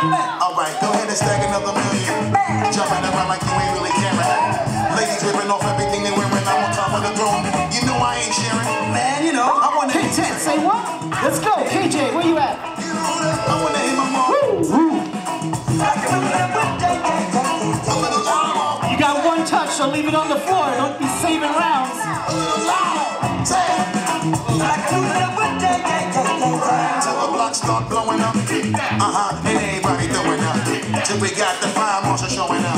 Alright, go ahead and stack another million. Jumping around like you ain't really caring. Ladies ripping off everything they wearing. I'm on top of the throne. You know I ain't sharing. Man, you know, I wanna Hey, Ted, say what? Let's go. KJ, where you at? You know that? I wanna hit my mom. A little. You got one touch, so leave it on the floor. Don't be saving rounds. A Till we got the fire marshal showing up.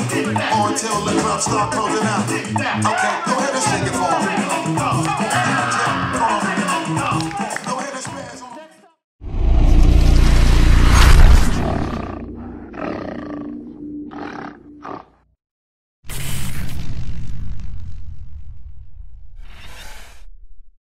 Or until the club start closing up. Okay, go ahead and sing it.